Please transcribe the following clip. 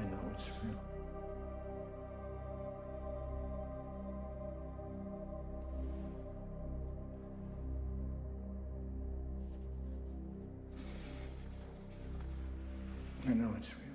I know it's real. I know it's real.